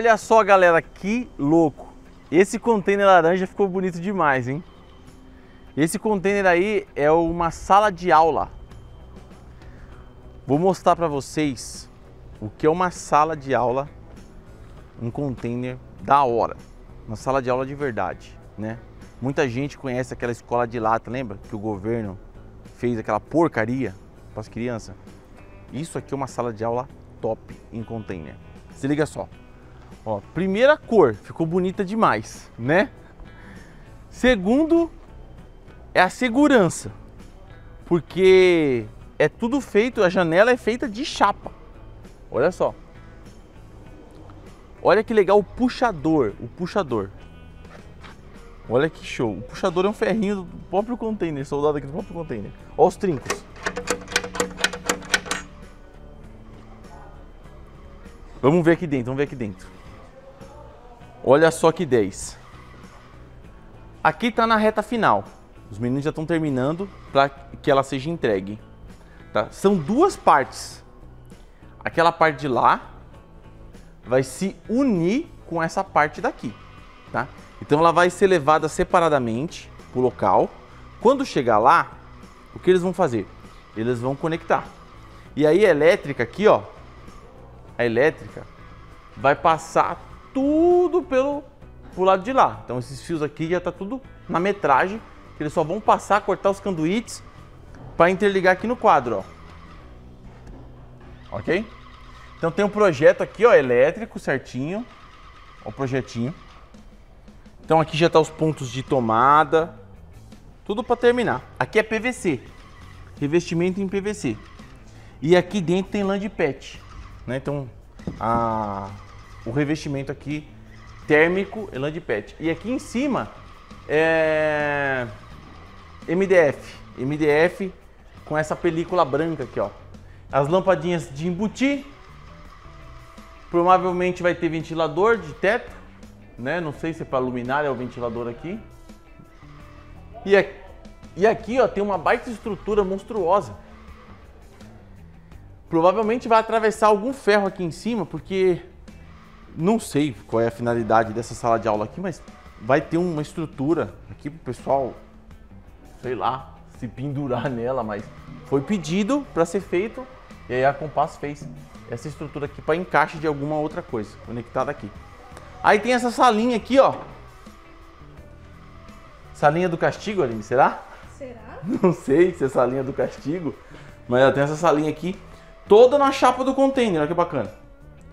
olha só, galera, que louco. Esse container laranja ficou bonito demais, hein? Esse container aí é uma sala de aula. Vou mostrar para vocês o que é uma sala de aula, um container da hora. Uma sala de aula de verdade, né? Muita gente conhece aquela escola de lata, lembra? Que o governo fez aquela porcaria para as crianças. Isso aqui é uma sala de aula top em container. Se liga só. Ó, primeira cor, ficou bonita demais, né? Segundo é a segurança. Porque é tudo feito, a janela é feita de chapa. Olha só. Olha que legal o puxador, o puxador. Olha que show. O puxador é um ferrinho do próprio container, soldado aqui do próprio container. Olha os trincos. Vamos ver aqui dentro, vamos ver aqui dentro. Olha só que 10. Aqui está na reta final. Os meninos já estão terminando para que ela seja entregue. Tá? São duas partes. Aquela parte de lá vai se unir com essa parte daqui. Tá? Então ela vai ser levada separadamente para o local. Quando chegar lá, o que eles vão fazer? Eles vão conectar. E aí a elétrica aqui, ó, a elétrica vai passar tudo pelo pro lado de lá. Então esses fios aqui já tá tudo na metragem, que eles só vão passar, cortar os canduítes para interligar aqui no quadro, ó. OK? Então tem um projeto aqui, ó, elétrico certinho. Ó, o projetinho. Então aqui já tá os pontos de tomada, tudo para terminar. Aqui é PVC, revestimento em PVC. E aqui dentro tem de pet, né? Então a o revestimento aqui térmico Elan de PET. E aqui em cima é MDF, MDF com essa película branca aqui, ó. As lampadinhas de embutir. Provavelmente vai ter ventilador de teto, né? Não sei se é para luminária ou ventilador aqui. E aqui, e aqui, ó, tem uma baita estrutura monstruosa. Provavelmente vai atravessar algum ferro aqui em cima, porque não sei qual é a finalidade dessa sala de aula aqui, mas vai ter uma estrutura aqui pro pessoal, sei lá, se pendurar nela, mas foi pedido para ser feito e aí a Compass fez essa estrutura aqui para encaixe de alguma outra coisa conectada aqui. Aí tem essa salinha aqui, ó. Salinha do castigo, Aline, será? Será? Não sei se é salinha do castigo, mas ela tem essa salinha aqui toda na chapa do container, olha que bacana.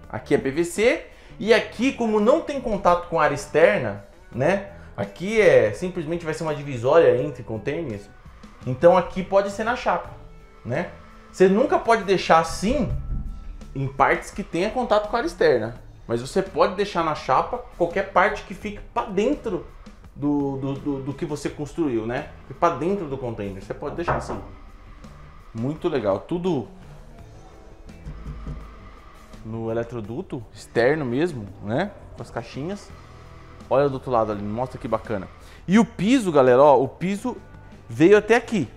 Aqui é PVC e aqui, como não tem contato com a área externa, né? Aqui é simplesmente vai ser uma divisória entre containers. Então aqui pode ser na chapa, né? Você nunca pode deixar assim em partes que tenha contato com a área externa. Mas você pode deixar na chapa qualquer parte que fique para dentro do, do, do, do, que você construiu, né? Para dentro do container. Você pode deixar assim. Muito legal. Tudo no eletroduto externo mesmo, né? Com as caixinhas. Olha do outro lado ali, mostra que bacana. E o piso, galera, ó, o piso veio até aqui.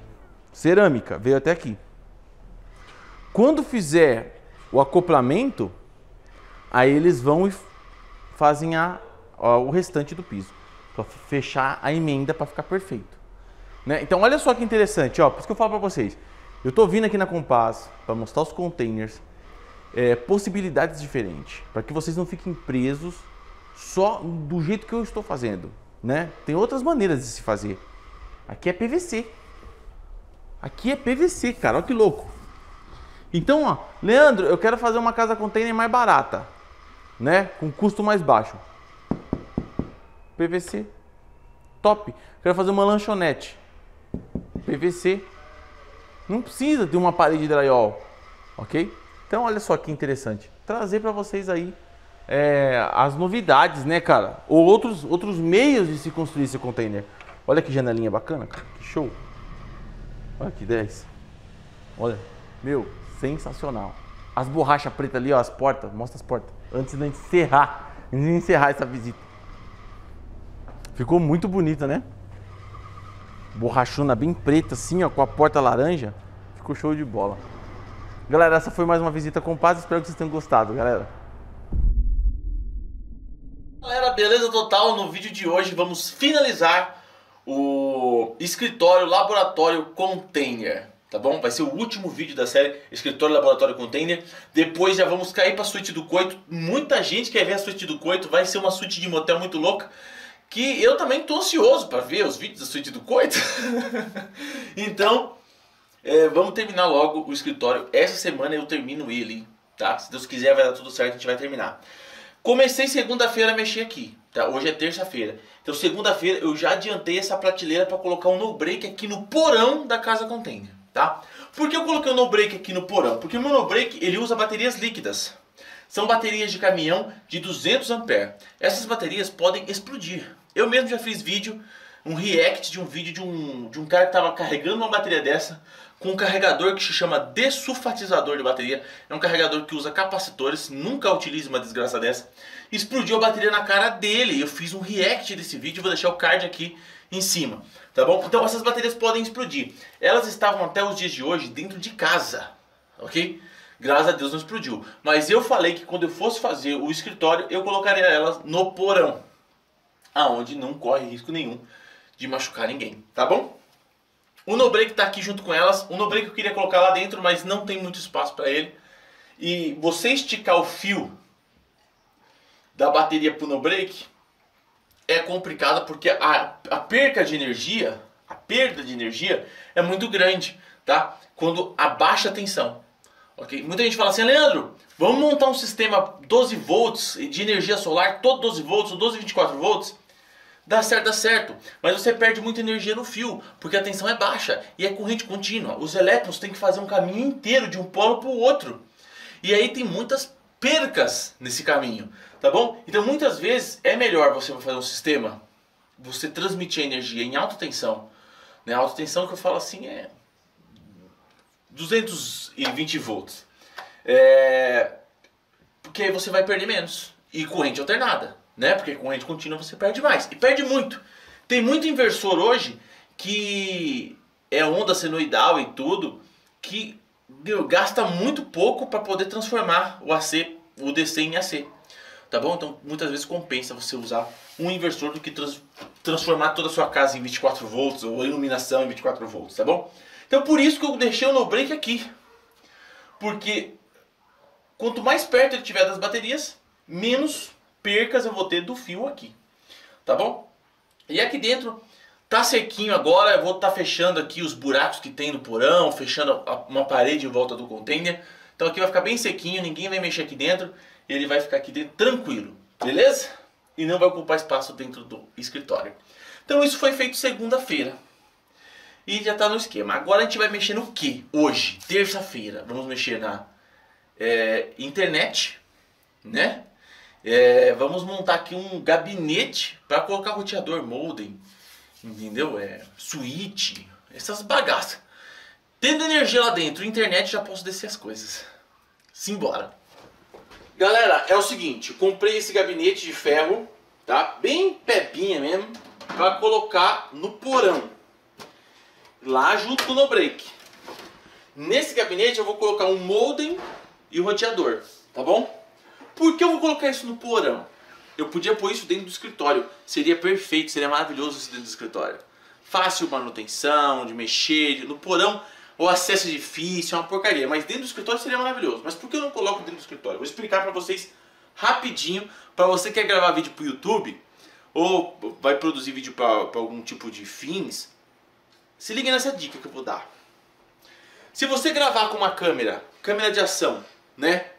Cerâmica, veio até aqui. Quando fizer o acoplamento, aí eles vão e fazem a, ó, o restante do piso. Para fechar a emenda para ficar perfeito. Né? Então olha só que interessante, ó, por isso que eu falo para vocês. Eu tô vindo aqui na Compass para mostrar os containers, é, possibilidades diferentes, para que vocês não fiquem presos só do jeito que eu estou fazendo, né? Tem outras maneiras de se fazer. Aqui é PVC. Aqui é PVC, cara, olha que louco. Então, ó, Leandro, eu quero fazer uma casa container mais barata, né? Com custo mais baixo. PVC. Top. Quero fazer uma lanchonete. PVC. Não precisa de uma parede de drywall, ok? Então, olha só que interessante. Trazer para vocês aí é, as novidades, né, cara? Ou outros, outros meios de se construir esse container. Olha que janelinha bacana, cara. Que show. Olha que 10. Olha, meu, sensacional. As borrachas pretas ali, ó, as portas. Mostra as portas. Antes de encerrar, antes de encerrar essa visita. Ficou muito bonita, né? Borrachona bem preta assim, ó, com a porta laranja. Ficou show de bola. Galera, essa foi mais uma visita com paz. Espero que vocês tenham gostado, galera. Galera, beleza total? No vídeo de hoje vamos finalizar o escritório laboratório container, tá bom? Vai ser o último vídeo da série escritório laboratório container. Depois já vamos cair para a suíte do coito. Muita gente quer ver a suíte do coito, vai ser uma suíte de motel muito louca. Que eu também tô ansioso para ver os vídeos da suíte do coito. então, é, vamos terminar logo o escritório. Essa semana eu termino ele, tá? Se Deus quiser vai dar tudo certo, a gente vai terminar. Comecei segunda-feira a mexer aqui, tá? Hoje é terça-feira. Então segunda-feira eu já adiantei essa prateleira para colocar um no break aqui no porão da casa container, tá? Por que eu coloquei o um no break aqui no porão? Porque o meu no break ele usa baterias líquidas. São baterias de caminhão de 200 ampere. Essas baterias podem explodir. Eu mesmo já fiz vídeo, um react de um vídeo de um, de um cara que estava carregando uma bateria dessa com um carregador que se chama desulfatizador de bateria. É um carregador que usa capacitores, nunca utilize uma desgraça dessa. Explodiu a bateria na cara dele. Eu fiz um react desse vídeo, vou deixar o card aqui em cima, tá bom? Então essas baterias podem explodir. Elas estavam até os dias de hoje dentro de casa, ok? Graças a Deus não explodiu. Mas eu falei que quando eu fosse fazer o escritório, eu colocaria elas no porão, aonde não corre risco nenhum de machucar ninguém, tá bom? O no-break está aqui junto com elas. O no-break eu queria colocar lá dentro, mas não tem muito espaço para ele. E você esticar o fio da bateria para o no-break é complicado porque a, a perca de energia, a perda de energia é muito grande, tá? Quando abaixa a tensão. ok? Muita gente fala assim, Leandro, vamos montar um sistema 12 volts de energia solar, todo 12 volts, ou 12 24 volts Dá certo, dá certo, mas você perde muita energia no fio, porque a tensão é baixa e é corrente contínua. Os elétrons têm que fazer um caminho inteiro de um polo para o outro. E aí tem muitas percas nesse caminho, tá bom? Então muitas vezes é melhor você fazer um sistema, você transmitir a energia em alta tensão. Né? Alta tensão que eu falo assim é 220 volts. É... Porque aí você vai perder menos. E corrente alternada né? Porque corrente contínua você perde mais. E perde muito. Tem muito inversor hoje que é onda senoidal e tudo, que meu, gasta muito pouco para poder transformar o AC, o DC em AC. Tá bom? Então muitas vezes compensa você usar um inversor do que trans, transformar toda a sua casa em 24 volts ou iluminação em 24 volts, tá bom? Então por isso que eu deixei o no break aqui. Porque quanto mais perto ele tiver das baterias, menos percas eu vou ter do fio aqui. Tá bom? E aqui dentro tá sequinho agora, eu vou estar tá fechando aqui os buracos que tem no porão, fechando uma parede em volta do container. Então aqui vai ficar bem sequinho, ninguém vai mexer aqui dentro, ele vai ficar aqui dentro tranquilo, beleza? E não vai ocupar espaço dentro do escritório. Então isso foi feito segunda-feira. E já está no esquema. Agora a gente vai mexer no que? Hoje, terça-feira. Vamos mexer na é, internet, né? É, vamos montar aqui um gabinete para colocar roteador, modem, entendeu? É, switch, essas bagaças. Tendo energia lá dentro, internet, já posso descer as coisas. Simbora. Galera, é o seguinte, comprei esse gabinete de ferro, tá? Bem pepinha mesmo, para colocar no porão. Lá junto com o no break. Nesse gabinete eu vou colocar um modem e o roteador, tá bom? Por que eu vou colocar isso no porão? Eu podia pôr isso dentro do escritório. Seria perfeito, seria maravilhoso isso dentro do escritório. Fácil manutenção, de mexer. No porão, o acesso é difícil, é uma porcaria. Mas dentro do escritório seria maravilhoso. Mas por que eu não coloco dentro do escritório? Vou explicar para vocês rapidinho. Para você que quer gravar vídeo para o YouTube ou vai produzir vídeo para algum tipo de fins, se liga nessa dica que eu vou dar. Se você gravar com uma câmera, câmera de ação, né?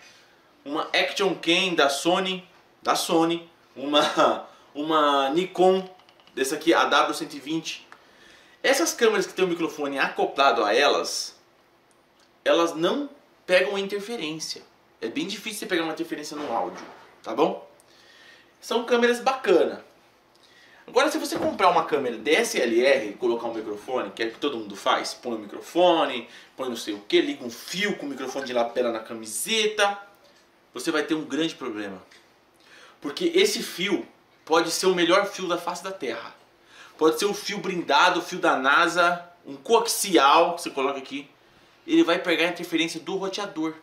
Uma Action Cam da Sony, da Sony, uma uma Nikon dessa aqui a W120. Essas câmeras que tem o microfone acoplado a elas, elas não pegam interferência. É bem difícil você pegar uma interferência no áudio, tá bom? São câmeras bacana. Agora se você comprar uma câmera DSLR e colocar um microfone, que é o que todo mundo faz, põe o um microfone, põe não sei o que, liga um fio com o microfone de lapela na camiseta, você vai ter um grande problema. Porque esse fio pode ser o melhor fio da face da Terra. Pode ser o fio blindado, o fio da NASA, um coaxial que você coloca aqui. Ele vai pegar a interferência do roteador,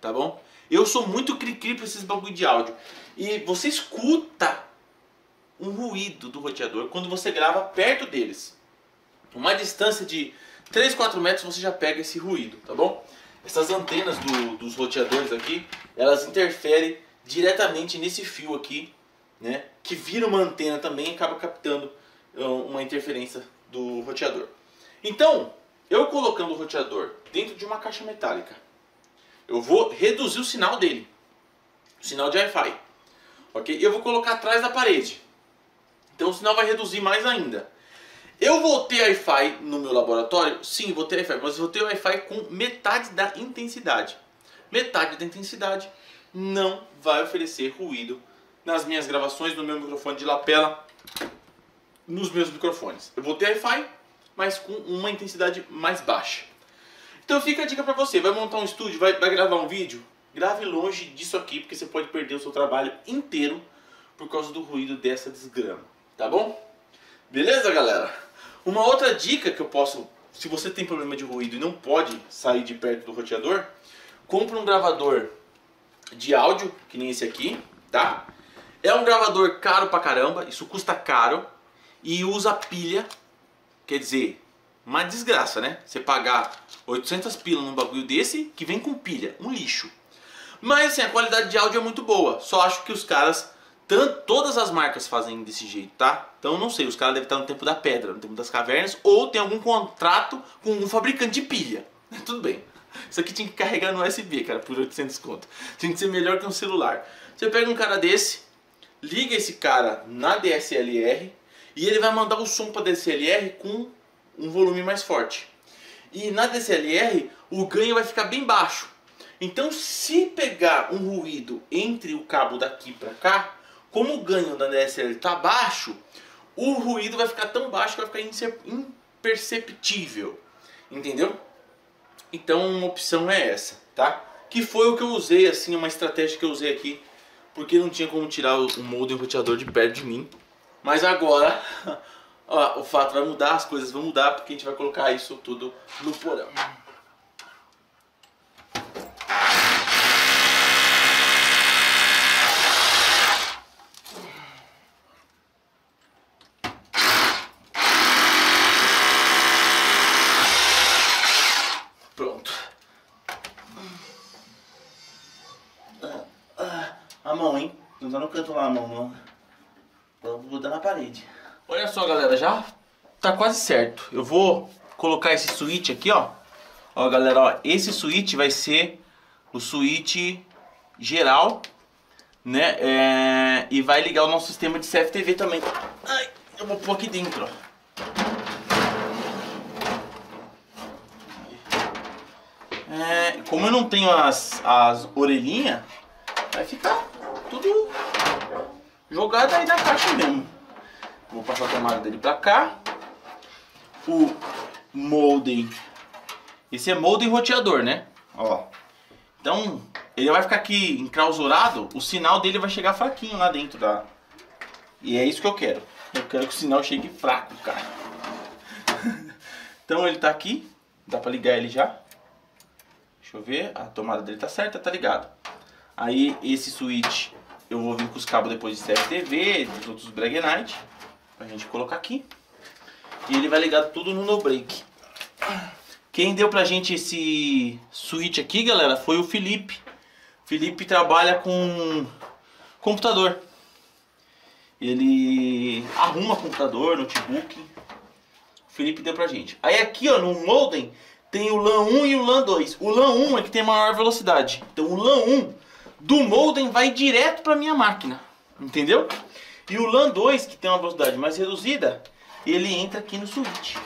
tá bom? Eu sou muito cri-cri pra esses bagulho de áudio. E você escuta um ruído do roteador quando você grava perto deles. Uma distância de 3, 4 metros você já pega esse ruído, tá bom? Essas antenas do, dos roteadores aqui, elas interferem diretamente nesse fio aqui, né? Que vira uma antena também e acaba captando uh, uma interferência do roteador. Então, eu colocando o roteador dentro de uma caixa metálica, eu vou reduzir o sinal dele, o sinal de Wi-Fi, ok? Eu vou colocar atrás da parede, então o sinal vai reduzir mais ainda. Eu vou ter Wi-Fi no meu laboratório? Sim, vou ter Wi-Fi, mas vou ter Wi-Fi com metade da intensidade. Metade da intensidade não vai oferecer ruído nas minhas gravações, no meu microfone de lapela, nos meus microfones. Eu vou ter Wi-Fi, mas com uma intensidade mais baixa. Então fica a dica para você, vai montar um estúdio, vai, vai gravar um vídeo? Grave longe disso aqui, porque você pode perder o seu trabalho inteiro por causa do ruído dessa desgrama, tá bom? Beleza, galera? Uma outra dica que eu posso, se você tem problema de ruído e não pode sair de perto do roteador, compre um gravador de áudio, que nem esse aqui, tá? É um gravador caro pra caramba, isso custa caro e usa pilha, quer dizer, uma desgraça, né? Você pagar 800 pila num bagulho desse que vem com pilha, um lixo. Mas assim, a qualidade de áudio é muito boa, só acho que os caras, todas as marcas fazem desse jeito, tá? Então não sei, os caras devem estar no tempo da pedra, no tempo das cavernas, ou tem algum contrato com um fabricante de pilha. Tudo bem. Isso aqui tinha que carregar no USB, cara, por 800 conto. Tinha que ser melhor que um celular. Você pega um cara desse, liga esse cara na DSLR e ele vai mandar o som para DSLR com um volume mais forte. E na DSLR o ganho vai ficar bem baixo. Então se pegar um ruído entre o cabo daqui para cá, como o ganho da DSLR está baixo, o ruído vai ficar tão baixo que vai ficar imperceptível. Entendeu? Então uma opção é essa, tá? Que foi o que eu usei, assim, uma estratégia que eu usei aqui, porque não tinha como tirar o modem roteador de perto de mim. Mas agora, ó, o fato vai mudar, as coisas vão mudar, porque a gente vai colocar isso tudo no porão. Galera, já tá quase certo. Eu vou colocar esse switch aqui, ó. Ó, galera, ó, esse switch vai ser o switch geral, né? É... E vai ligar o nosso sistema de CFTV também. Ai, eu vou pôr aqui dentro, ó. É, como eu não tenho as, as orelhinhas, vai ficar tudo jogado aí na caixa mesmo. Vou passar a tomada dele pra cá. O molde. Esse é molde roteador, né? Ó. Então, ele vai ficar aqui enclausurado, o sinal dele vai chegar fraquinho lá dentro da... E é isso que eu quero. Eu quero que o sinal chegue fraco, cara. então ele tá aqui. Dá pra ligar ele já. Deixa eu ver. A tomada dele tá certa, tá ligado. Aí esse switch eu vou vir com os cabos depois de CFTV, dos outros Bregnite pra gente colocar aqui. E ele vai ligar tudo no no break. Quem deu pra gente esse switch aqui, galera, foi o Felipe. Felipe trabalha com computador. Ele arruma computador, notebook. O Felipe deu pra gente. Aí aqui, ó, no modem tem o LAN 1 e o LAN 2. O LAN 1 é que tem maior velocidade. Então o LAN 1 do modem vai direto pra minha máquina. Entendeu? E o LAN 2, que tem uma velocidade mais reduzida, ele entra aqui no switch.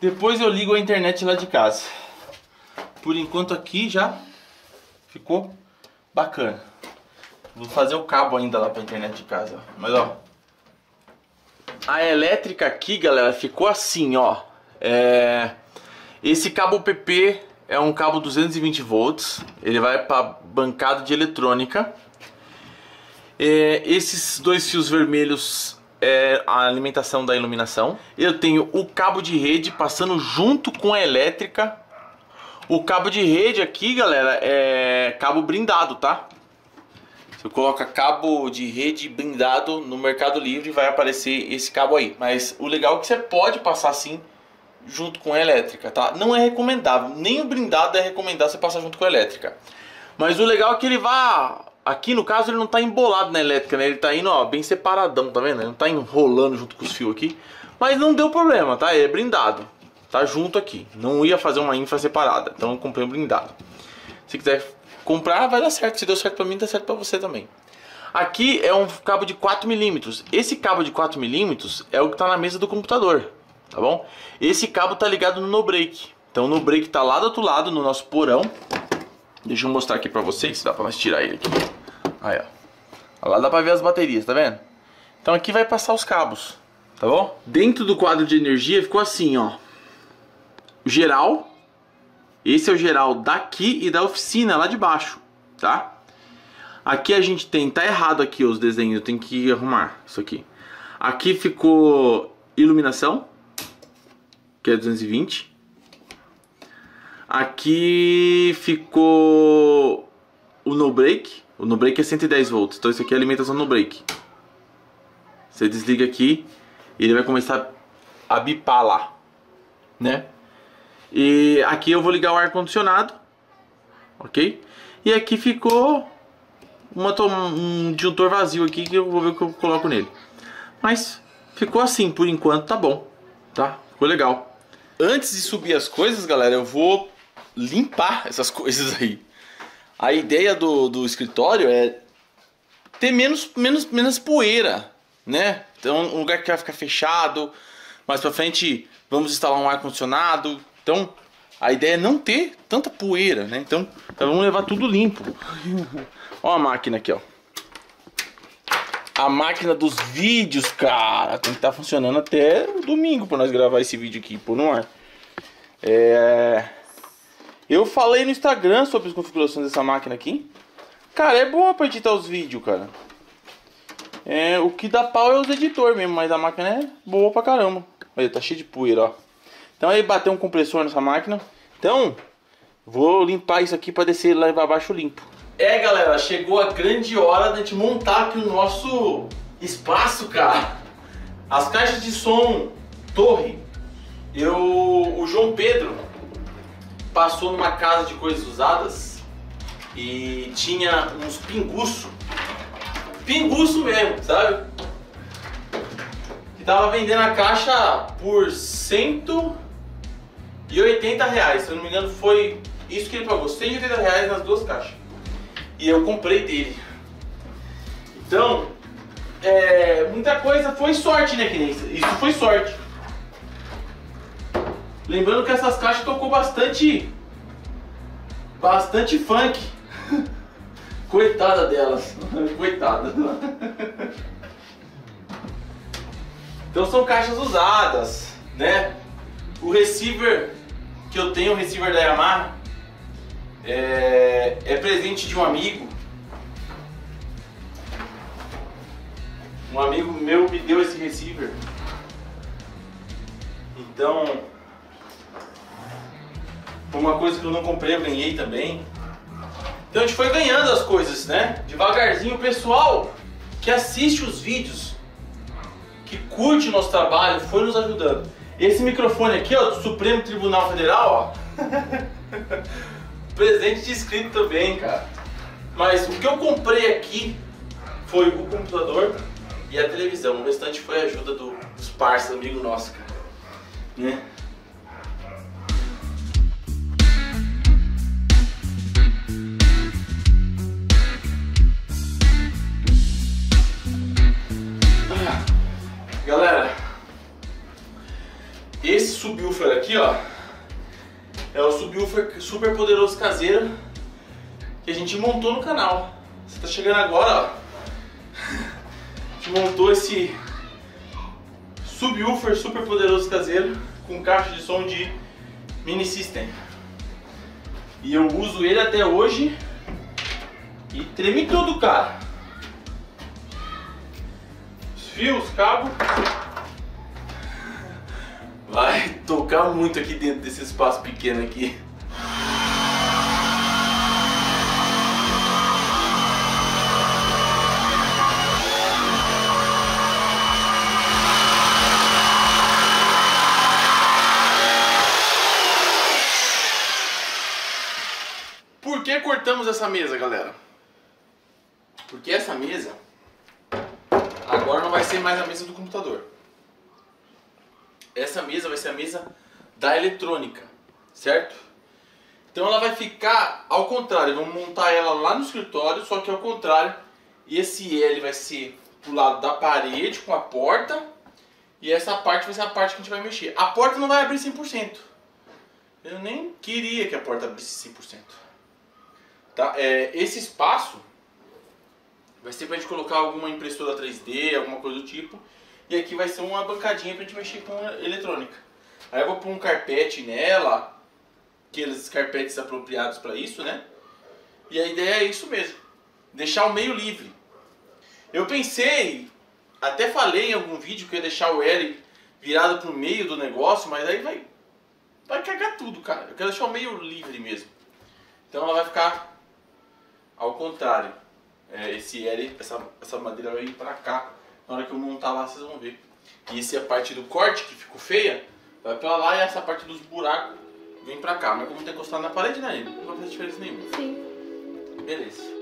Depois eu ligo a internet lá de casa. Por enquanto aqui já ficou bacana. Vou fazer o cabo ainda lá para internet de casa. Mas ó, a elétrica aqui, galera, ficou assim, ó. É... Esse cabo PP é um cabo 220 volts. Ele vai para bancada de eletrônica. É, esses dois fios vermelhos é a alimentação da iluminação. Eu tenho o cabo de rede passando junto com a elétrica. O cabo de rede aqui, galera, é cabo blindado, tá? Você coloca cabo de rede blindado no Mercado Livre vai aparecer esse cabo aí. Mas o legal é que você pode passar assim junto com a elétrica, tá? Não é recomendável, nem o blindado é recomendado você passar junto com a elétrica. Mas o legal é que ele vai... Aqui no caso ele não tá embolado na elétrica, né? Ele tá indo, ó, bem separadão, tá vendo? Ele não tá enrolando junto com os fios aqui. Mas não deu problema, tá? Ele é blindado. Tá junto aqui. Não ia fazer uma infra separada. Então eu comprei um blindado. Se quiser comprar, vai dar certo. Se deu certo pra mim, dá certo pra você também. Aqui é um cabo de 4mm. Esse cabo de 4mm é o que tá na mesa do computador tá bom? Esse cabo tá ligado no no-break. Então o no-break tá lá do outro lado, no nosso porão. Deixa eu mostrar aqui pra vocês, se dá pra nós tirar ele aqui. Aí, ó. Lá dá pra ver as baterias, tá vendo? Então aqui vai passar os cabos, tá bom? Dentro do quadro de energia ficou assim, ó. Geral. Esse é o geral daqui e da oficina, lá de baixo, tá? Aqui a gente tem, tá errado aqui os desenhos, eu tenho que arrumar isso aqui. Aqui ficou iluminação, que é 220. Aqui ficou o no break. O no break é 110 volts. Então isso aqui é alimentação no break. Você desliga aqui e ele vai começar a bipar lá, né? E aqui eu vou ligar o ar condicionado, ok? E aqui ficou uma, um disjuntor vazio aqui que eu vou ver o que eu coloco nele. Mas ficou assim, por enquanto tá bom, tá? Ficou legal antes de subir as coisas, galera, eu vou limpar essas coisas aí. A ideia do, do escritório é ter menos, menos, menos poeira, né? Então, um lugar que vai ficar fechado. Mais pra frente, vamos instalar um ar-condicionado. Então, a ideia é não ter tanta poeira, né? Então, então vamos levar tudo limpo. ó a máquina aqui, ó. A máquina dos vídeos, cara, tem que estar tá funcionando até domingo para nós gravar esse vídeo aqui, por no ar. É... Eu falei no Instagram sobre as configurações dessa máquina aqui. Cara, é boa pra editar os vídeos, cara. É, o que dá pau é os editores mesmo, mas a máquina é boa pra caramba. Olha, tá cheio de poeira, ó. Então aí bateu um compressor nessa máquina. Então, vou limpar isso aqui pra descer lá abaixo limpo. É, galera, chegou a grande hora de gente montar aqui o nosso espaço, cara. As caixas de som torre. Eu, o João Pedro passou numa casa de coisas usadas e tinha uns pinguço. Pinguço mesmo, sabe? Que tava vendendo a caixa por 180 reais. Se eu não me engano, foi isso que ele pagou: 180 reais nas duas caixas e eu comprei dele. Então, é, muita coisa foi sorte, né, que isso foi sorte. Lembrando que essas caixas tocou bastante, bastante funk. Coitada delas, coitada. Então são caixas usadas, né? O receiver que eu tenho, o receiver da Yamaha, é, é presente de um amigo. Um amigo meu me deu esse receiver. Então, uma coisa que eu não comprei, eu ganhei também. Então a gente foi ganhando as coisas, né? Devagarzinho. O pessoal que assiste os vídeos, que curte o nosso trabalho, foi nos ajudando. Esse microfone aqui, ó, do Supremo Tribunal Federal, ó. presente de inscrito também, cara. Mas o que eu comprei aqui foi o computador e a televisão. O restante foi a ajuda do, dos parceiros, amigo nosso, cara. Né? Galera, esse subwoofer aqui, ó, é o subwoofer super poderoso caseiro que a gente montou no canal. Você tá chegando agora, ó. A gente montou esse subwoofer super poderoso caseiro com caixa de som de mini system. E eu uso ele até hoje e treme tudo, cara fios, os cabos. Vai tocar muito aqui dentro desse espaço pequeno aqui. Por que cortamos essa mesa, galera? Porque essa mesa agora não vai ser mais a mesa do computador. Essa mesa vai ser a mesa da eletrônica, certo? Então ela vai ficar ao contrário, vamos montar ela lá no escritório, só que ao contrário. E esse L vai ser pro lado da parede com a porta. E essa parte vai ser a parte que a gente vai mexer. A porta não vai abrir 100%. Eu nem queria que a porta abrisse 100%. Tá? É, esse espaço vai ser pra gente colocar alguma impressora 3D, alguma coisa do tipo. E aqui vai ser uma bancadinha pra gente mexer com eletrônica. Aí eu vou pôr um carpete nela, aqueles carpetes apropriados para isso, né? E a ideia é isso mesmo, deixar o meio livre. Eu pensei, até falei em algum vídeo que ia deixar o L virado pro meio do negócio, mas aí vai, vai cagar tudo, cara. Eu quero deixar o meio livre mesmo. Então ela vai ficar ao contrário. É, esse L, essa, essa madeira vai vir pra cá. Na hora que eu montar lá, vocês vão ver. E essa é a parte do corte que ficou feia, vai pra lá e essa parte dos buracos vem pra cá. Mas como tem encostado na parede, né? Não vai fazer diferença nenhuma. Sim. Beleza.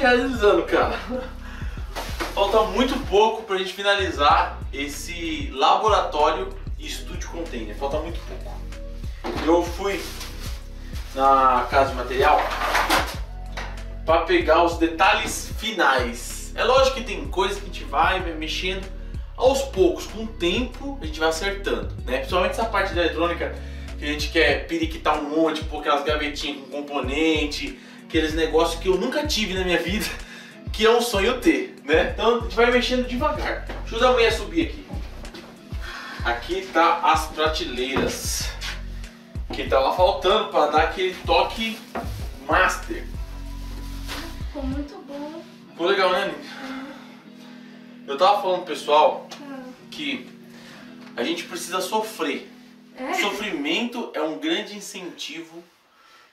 Realizando, cara. Falta muito pouco pra gente finalizar esse laboratório e estúdio container. Falta muito pouco. Eu fui na casa de material para pegar os detalhes finais. É lógico que tem coisas que a gente vai, vai mexendo aos poucos, com o tempo a gente vai acertando, né? Principalmente essa parte da eletrônica que a gente quer periquitar um monte, pôr aquelas gavetinhas com componente, aqueles negócios que eu nunca tive na minha vida, que é um sonho ter, né? Então a gente vai mexendo devagar. Deixa eu meia subir aqui. Aqui tá as prateleiras. Que tava faltando para dar aquele toque master. Ficou muito bom. Ficou legal, né? Eu tava falando pessoal Ah, que a gente precisa sofrer. É? sofrimento é um grande incentivo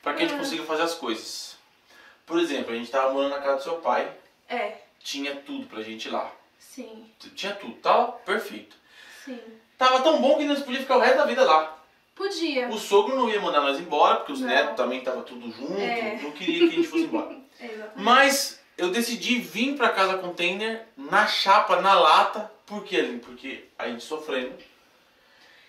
para que a gente Ah. consiga fazer as coisas. Por exemplo, a gente tava morando na casa do seu pai, É, tinha tudo pra gente ir lá. sim, Tinha tudo, tava perfeito. sim. Tava tão bom que nós podíamos ficar o resto da vida lá. Podia. O sogro não ia mandar nós embora, porque os Não. netos também tava tudo junto, É. não queria que a gente fosse embora. É. Mas eu decidi vir pra casa container na chapa, na lata, por quê, Aline? Porque a gente sofrendo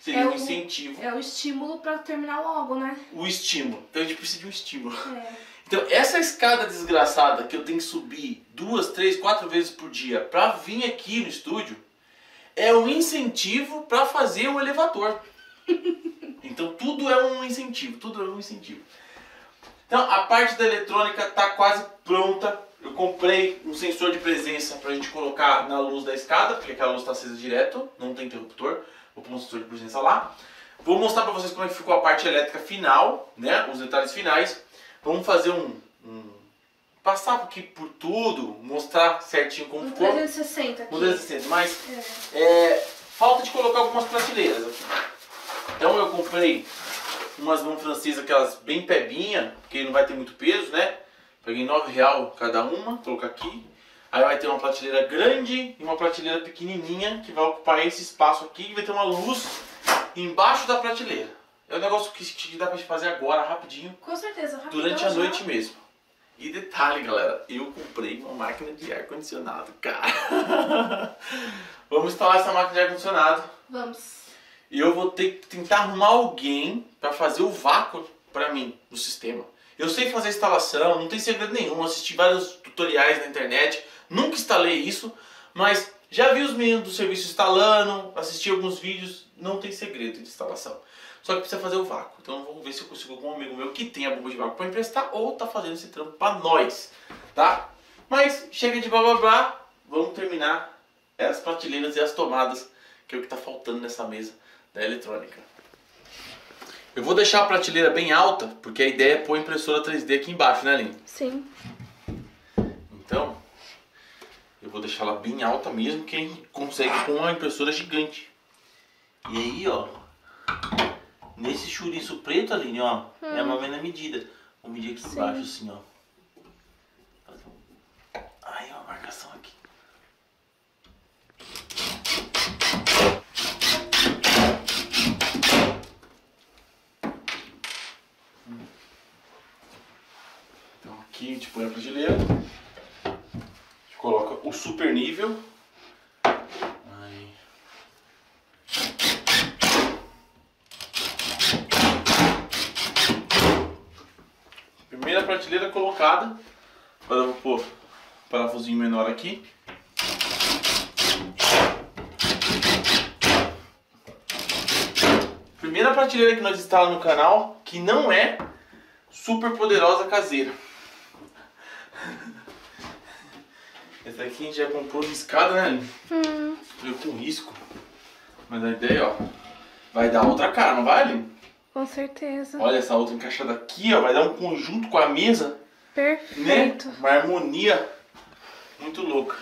seria É um o- incentivo, É o estímulo pra terminar logo, né? o estímulo. Então a gente precisa de um estímulo. É. Então, essa escada desgraçada que eu tenho que subir duas, três, quatro vezes por dia pra vir aqui no estúdio é um incentivo pra fazer um elevador. Então, tudo é um incentivo, tudo é um incentivo. Então, a parte da eletrônica tá quase pronta. Eu comprei um sensor de presença pra gente colocar na luz da escada, porque aquela luz está acesa direto, não tem interruptor. Vou pôr um sensor de presença lá. Vou mostrar pra vocês como é que ficou a parte elétrica final, né? Os detalhes finais. Vamos fazer um, um passar aqui por tudo, mostrar certinho como Um ficou. 360 aqui. Um 360, mas É. é, falta de colocar algumas prateleiras aqui. Então eu comprei umas mãos francesas, aquelas bem pebinha, porque não vai ter muito peso, né? Peguei 9 real cada uma, colocar aqui. Aí vai ter uma prateleira grande e uma prateleira pequenininha que vai ocupar esse espaço aqui e vai ter uma luz embaixo da prateleira. É um negócio que, que dá pra gente fazer agora, rapidinho, Com certeza, rapidão durante a já. noite mesmo. E detalhe, galera, eu comprei uma máquina de ar condicionado, cara. Vamos instalar essa máquina de ar condicionado. Vamos. E eu vou ter que tentar arrumar alguém para fazer o vácuo para mim no sistema. Eu sei fazer a instalação, não tem segredo nenhum. Assisti vários tutoriais na internet, nunca instalei isso, mas já vi os meninos do serviço instalando, assisti alguns vídeos, não tem segredo de instalação. Só que precisa fazer o vácuo. Então vamos ver se eu consigo algum amigo meu que tem a bomba de vácuo para emprestar ou tá fazendo esse trampo para nós, tá? Mas chega de blá blá blá, vamos terminar as prateleiras e as tomadas, que é o que tá faltando nessa mesa da eletrônica. Eu vou deixar a prateleira bem alta, porque a ideia é pôr a impressora 3D aqui embaixo, né, Aline? Sim. Então, eu vou deixar ela bem alta mesmo, quem consegue com uma impressora gigante. E aí, ó, nesse chouriço preto, Aline, ó, é uma menos medida. Vou medir aqui embaixo, assim, ó. Aí, ó, a marcação aqui. Então aqui a gente põe a prateleira. A gente coloca o super nível. Aí. Primeira prateleira colocada. Agora eu vou pôr um parafusinho menor aqui. Primeira prateleira que nós instalamos no canal, que não é super poderosa caseira. Essa aqui a gente já comprou riscada, né? Aline? Hum, Veio com risco. Mas a ideia, ó, vai dar outra cara, não vai, Aline? com certeza. Olha essa outra encaixada aqui, ó, vai dar um conjunto com a mesa, né? Perfeito. Uma harmonia muito louca.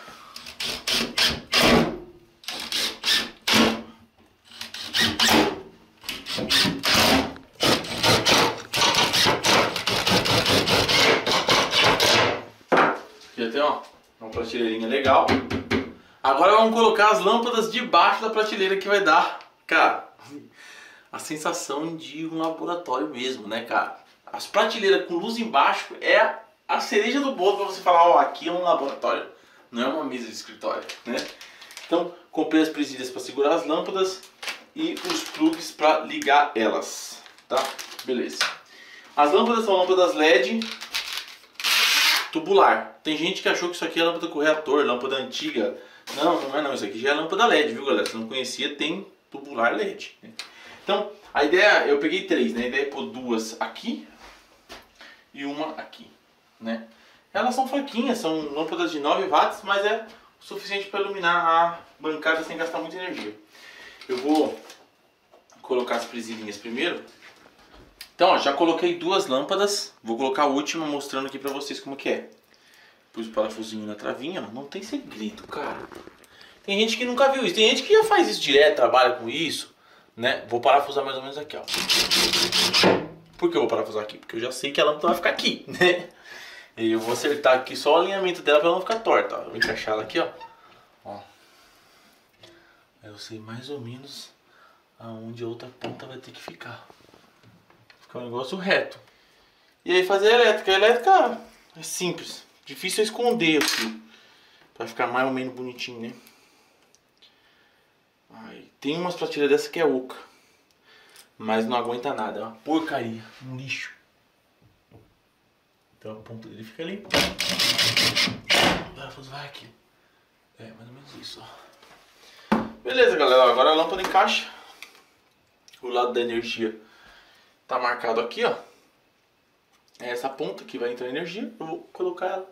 Já tem, ó, uma prateleirinha legal. Agora vamos colocar as lâmpadas debaixo da prateleira que vai dar, cara, a sensação de um laboratório mesmo, né, cara? As prateleiras com luz embaixo é a cereja do bolo para você falar, ó, aqui é um laboratório, não é uma mesa de escritório, né? Então, comprei as presilhas para segurar as lâmpadas e os plugs para ligar elas, tá? Beleza. As lâmpadas são lâmpadas LED tubular. Tem gente que achou que isso aqui é lâmpada com reator, lâmpada antiga. Não, não é não. Isso aqui já é lâmpada LED, viu, galera? Se não conhecia, tem tubular LED. né? Então, a ideia, eu peguei três, né? A ideia é pôr duas aqui e uma aqui, né? Elas são fraquinhas, são lâmpadas de 9 watts, mas é o suficiente para iluminar a bancada sem gastar muita energia. Eu vou colocar as presilhinhas primeiro. Então, ó, já coloquei duas lâmpadas. Vou colocar a última mostrando aqui pra vocês como que é. Pus o parafusinho na travinha, ó. Não tem segredo, cara. Tem gente que nunca viu isso. Tem gente que já faz isso direto, trabalha com isso, né? Vou parafusar mais ou menos aqui, ó. Por que eu vou parafusar aqui? Porque eu já sei que a lâmpada vai ficar aqui, né? E eu vou acertar aqui só o alinhamento dela pra ela não ficar torta, ó. Vou encaixar ela aqui, ó. Ó. Aí eu sei mais ou menos aonde a outra ponta vai ter que ficar. Ficar um negócio reto. E aí fazer a elétrica. A elétrica é simples. Difícil esconder o fio. Pra ficar mais ou menos bonitinho, né? Ai, tem umas prateleiras dessa que é oca. Mas não aguenta nada. É uma porcaria. Um lixo. Então a ponta dele fica limpa. O parafuso vai aqui. É, mais ou menos isso, ó. Beleza, galera. Agora a lâmpada encaixa. O lado da energia tá marcado aqui, ó. É essa ponta que vai entrar energia. Eu vou colocar ela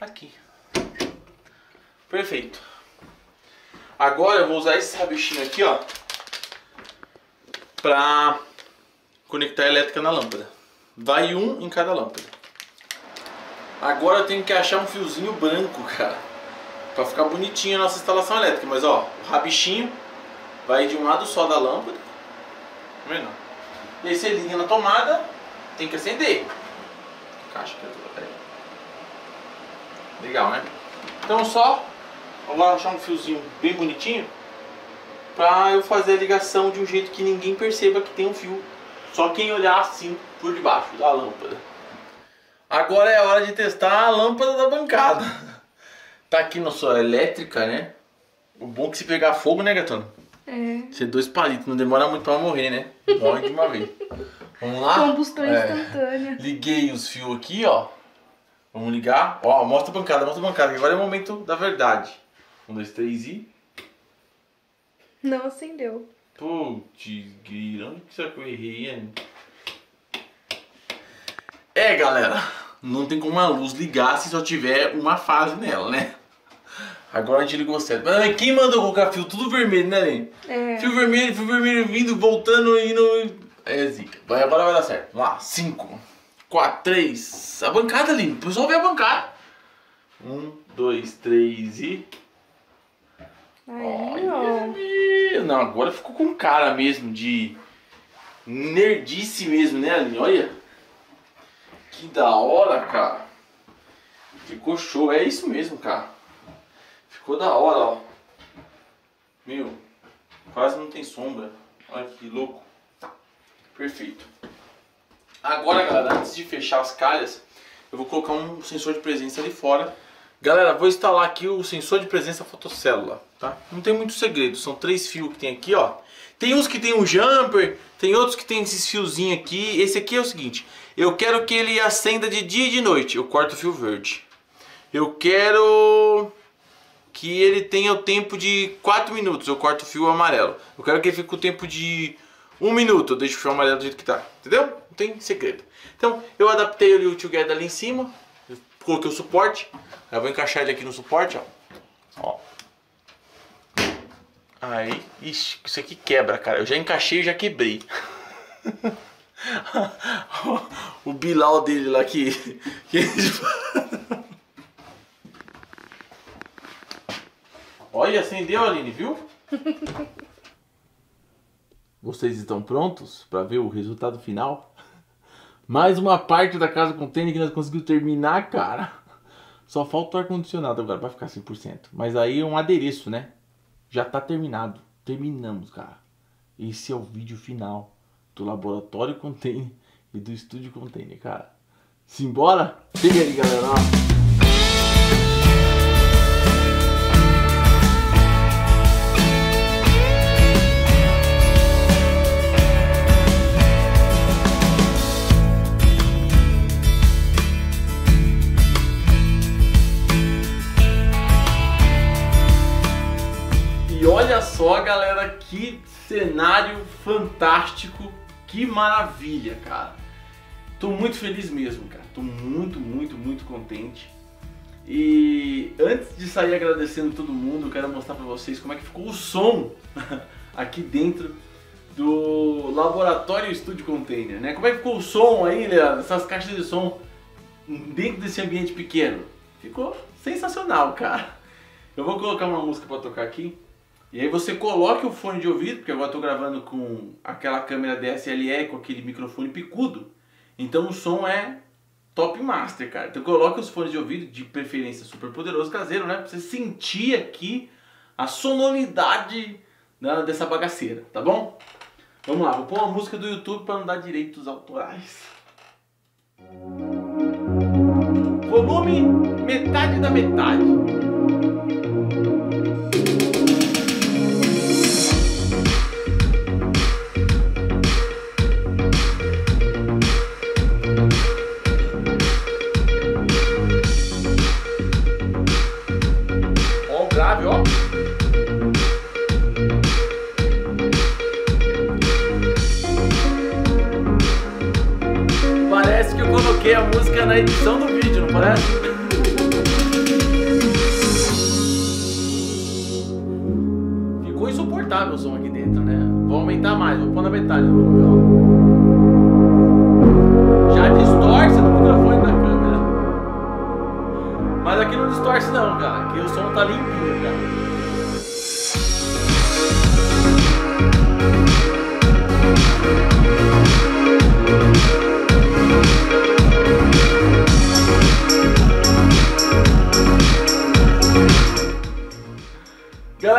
aqui. Perfeito. Agora eu vou usar esse rabichinho aqui, ó. Pra conectar a elétrica na lâmpada. Vai um em cada lâmpada. Agora eu tenho que achar um fiozinho branco, cara. Pra ficar bonitinha a nossa instalação elétrica. Mas ó, o rabichinho vai de um lado só da lâmpada. Tá vendo? E aí você liga na tomada, tem que acender. Caixa que é peraí. Legal, né? Então só agora achar um fiozinho bem bonitinho pra eu fazer a ligação de um jeito que ninguém perceba que tem um fio. Só quem olhar assim por debaixo da lâmpada. Agora é a hora de testar a lâmpada da bancada. Tá aqui na sua elétrica, né? O bom é que se pegar fogo, né, gatona? É. Ser dois palitos, não demora muito pra morrer, né? Morre de uma vez. Vamos lá? Combustão É. instantânea. Liguei os fios aqui, ó. Vamos ligar. Ó, mostra a bancada, mostra a bancada. Agora é o momento da verdade. Um, dois, três e. Não acendeu. Putz, onde que será que eu errei, hein? É, galera, não tem como a luz ligar se só tiver uma fase nela, né? Agora a gente ligou certo. Mas quem mandou colocar fio tudo vermelho, né, Lene? É. Fio vermelho, fio vermelho vindo, voltando, indo. É zica. Vai, agora vai dar certo. Vamos lá, 5, 4, 3. A bancada ali, o pessoal vê a bancada. 1, 2, 3 e. Aí. Olha, Não, agora ficou com cara mesmo de nerdice mesmo, né, Aline? Olha. Que da hora, cara. Ficou show. É isso mesmo, cara. Ficou da hora, ó. Meu, quase não tem sombra. Olha que louco. Perfeito. Agora, galera, antes de fechar as calhas, eu vou colocar um sensor de presença ali fora. Galera, vou instalar aqui o sensor de presença fotocélula, tá? Não tem muito segredo, são três fios que tem aqui, ó. Tem uns que tem um jumper, tem outros que tem esses fiozinhos aqui. Esse aqui é o seguinte, eu quero que ele acenda de dia e de noite, eu corto o fio verde. Eu quero que ele tenha o tempo de 4 minutos, eu corto o fio amarelo. Eu quero que ele fique com o tempo de 1 minuto, eu deixo o fio amarelo do jeito que tá, entendeu? Não tem segredo. Então, eu adaptei o together ali em cima, coloquei o suporte, eu vou encaixar ele aqui no suporte, ó. Ó. Aí, ixi, isso aqui quebra, cara. Eu já encaixei e já quebrei. o Bilal dele lá que. que... Olha, acendeu, Aline, viu? Vocês estão prontos para ver o resultado final? Mais uma parte da casa container que nós conseguimos terminar, cara. Só falta o ar-condicionado agora para ficar 100%. Mas aí é um adereço, né? Já tá terminado. Terminamos, cara. Esse é o vídeo final do laboratório container e do estúdio container, cara. Simbora? Chega aí, galera. Cenário fantástico, que maravilha, cara. Tô muito feliz mesmo, cara. Tô muito, muito, muito contente. E antes de sair agradecendo todo mundo, eu quero mostrar pra vocês como é que ficou o som aqui dentro do Laboratório Estúdio Container, né? Como é que ficou o som aí, Leandro? Essas caixas de som dentro desse ambiente pequeno. Ficou sensacional, cara. Eu vou colocar uma música pra tocar aqui. E aí você coloca o fone de ouvido, porque agora tô gravando com aquela câmera DSLR, com aquele microfone picudo. Então o som é top master, cara. Então coloca os fones de ouvido, de preferência super poderoso caseiro, né? Pra você sentir aqui a sonoridade né, dessa bagaceira, tá bom? Vamos lá, vou pôr uma música do YouTube para não dar direitos autorais. Volume metade da metade. A música na edição do vídeo, não parece? Ficou insuportável o som aqui dentro, né? Vou aumentar mais, vou pôr na metade do volume. Já distorce no microfone da câmera. Mas aqui não distorce não, cara. Aqui o som tá limpinho, cara.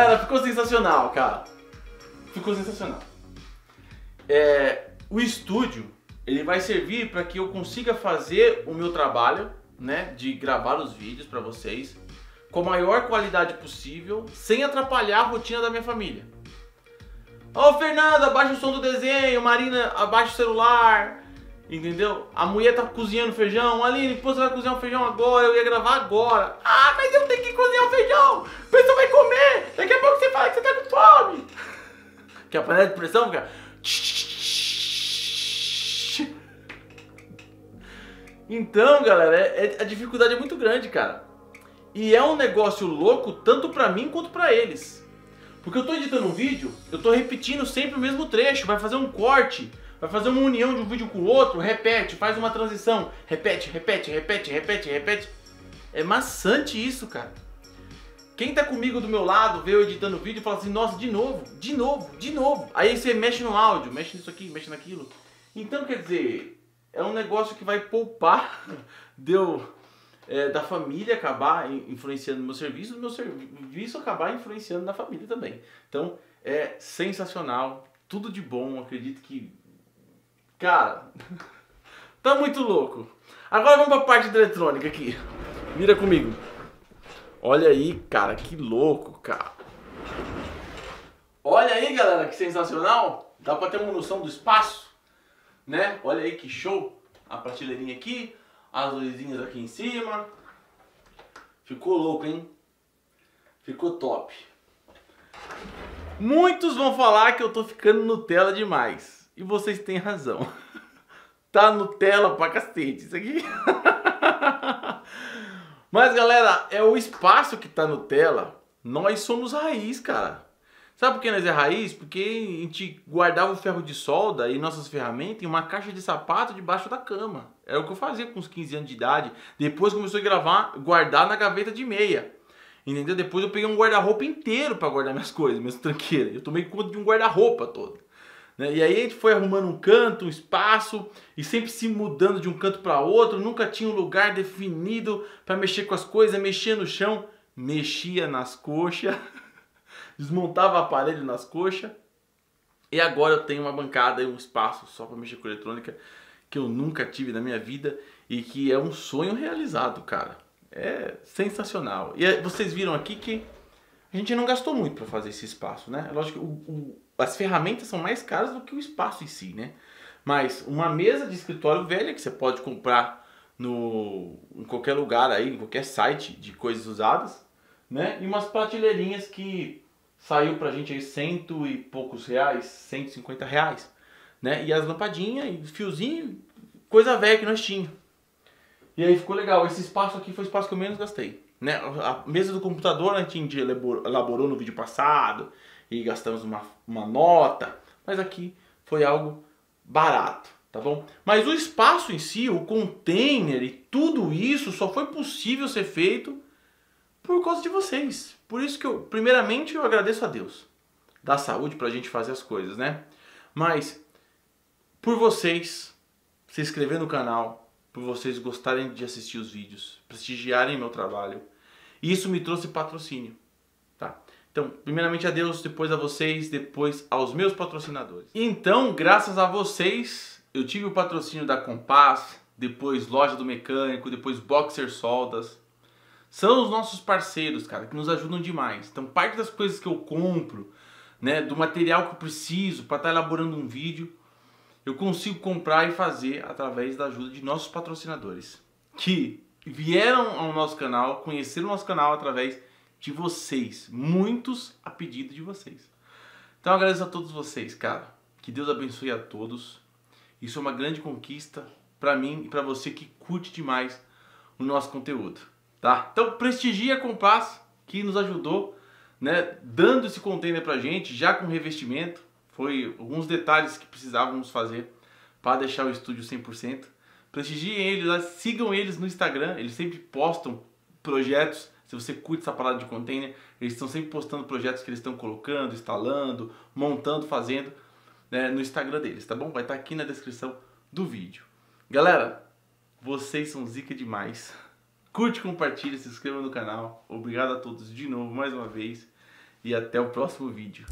Galera, ficou sensacional, cara. Ficou sensacional. É, o estúdio ele vai servir para que eu consiga fazer o meu trabalho, né, de gravar os vídeos para vocês com a maior qualidade possível, sem atrapalhar a rotina da minha família. Ô Fernanda, abaixa o som do desenho, Marina, abaixa o celular. Entendeu? A mulher tá cozinhando feijão. Aline, pô, você vai cozinhar um feijão agora, eu ia gravar agora. Ah, mas eu tenho que cozinhar o feijão. O pessoal vai comer. Daqui a pouco você fala que você tá com fome. Que a panela de pressão fica. Então, galera, é, é, a dificuldade é muito grande, cara. E é um negócio louco tanto pra mim quanto pra eles. Porque eu tô editando um vídeo, eu tô repetindo sempre o mesmo trecho, vai fazer um corte, vai fazer uma união de um vídeo com o outro, repete, faz uma transição, repete, repete, repete, repete, repete. É maçante isso, cara. Quem tá comigo do meu lado, vê eu editando o vídeo e fala assim, nossa, de novo, de novo, de novo. Aí você mexe no áudio, mexe nisso aqui, mexe naquilo. Então, quer dizer, é um negócio que vai poupar deu é, da família acabar influenciando no meu serviço, do meu serviço acabar influenciando na família também. Então, é sensacional, tudo de bom, acredito que Cara, tá muito louco. Agora vamos pra parte da eletrônica aqui. Mira comigo. Olha aí, cara, que louco, cara. Olha aí, galera, que sensacional. Dá pra ter uma noção do espaço, né? Olha aí que show. A prateleirinha aqui, as luzinhas aqui em cima. Ficou louco, hein? Ficou top. Muitos vão falar que eu tô ficando Nutella demais. E vocês têm razão. Tá Nutella pra cacete isso aqui. Mas galera, é o espaço que tá Nutella. Nós somos raiz, cara. Sabe por que nós é raiz? Porque a gente guardava o ferro de solda e nossas ferramentas em uma caixa de sapato debaixo da cama. Era o que eu fazia com uns 15 anos de idade. Depois começou a gravar, guardar na gaveta de meia. Entendeu? Depois eu peguei um guarda-roupa inteiro para guardar minhas coisas, minhas tranqueiras. Eu tomei conta de um guarda-roupa todo. Né? E aí a gente foi arrumando um canto, um espaço e sempre se mudando de um canto para outro, nunca tinha um lugar definido para mexer com as coisas, mexia no chão, mexia nas coxas, desmontava o aparelho nas coxas. E agora eu tenho uma bancada e um espaço só para mexer com eletrônica que eu nunca tive na minha vida e que é um sonho realizado, cara. É sensacional. E vocês viram aqui que a gente não gastou muito para fazer esse espaço, né? É lógico que o, o as ferramentas são mais caras do que o espaço em si, né? Mas uma mesa de escritório velha que você pode comprar no, em qualquer lugar aí, em qualquer site de coisas usadas, né? E umas prateleirinhas que saiu pra gente aí cento e poucos reais, 150 reais, né? E as lampadinhas e fiozinho, coisa velha que nós tínhamos. E aí ficou legal. Esse espaço aqui foi o espaço que eu menos gastei. Né? A mesa do computador a gente elaborou no vídeo passado e gastamos uma, uma nota, mas aqui foi algo barato, tá bom? Mas o espaço em si, o container e tudo isso só foi possível ser feito por causa de vocês. Por isso que eu, primeiramente, eu agradeço a Deus. Dá saúde pra gente fazer as coisas, né? Mas por vocês se inscrever no canal, por vocês gostarem de assistir os vídeos, prestigiarem meu trabalho, isso me trouxe patrocínio, tá? Então, primeiramente a Deus, depois a vocês, depois aos meus patrocinadores. Então, graças a vocês, eu tive o patrocínio da Compass, depois Loja do Mecânico, depois Boxer Soldas. São os nossos parceiros, cara, que nos ajudam demais. Então, parte das coisas que eu compro, né, do material que eu preciso para estar tá elaborando um vídeo, eu consigo comprar e fazer através da ajuda de nossos patrocinadores, que vieram ao nosso canal, conheceram o nosso canal através de vocês, muitos a pedido de vocês. Então agradeço a todos vocês, cara. Que Deus abençoe a todos. Isso é uma grande conquista para mim e para você que curte demais o nosso conteúdo, tá? Então prestigia a Compass que nos ajudou, né, dando esse container pra gente, já com revestimento. Foi alguns detalhes que precisávamos fazer para deixar o estúdio 100%. Prestigiem eles, sigam eles no Instagram, eles sempre postam projetos se você curte essa parada de container, eles estão sempre postando projetos que eles estão colocando, instalando, montando, fazendo né, no Instagram deles, tá bom? Vai estar tá aqui na descrição do vídeo. Galera, vocês são zica demais. Curte, compartilha, se inscreva no canal. Obrigado a todos de novo, mais uma vez. E até o próximo vídeo.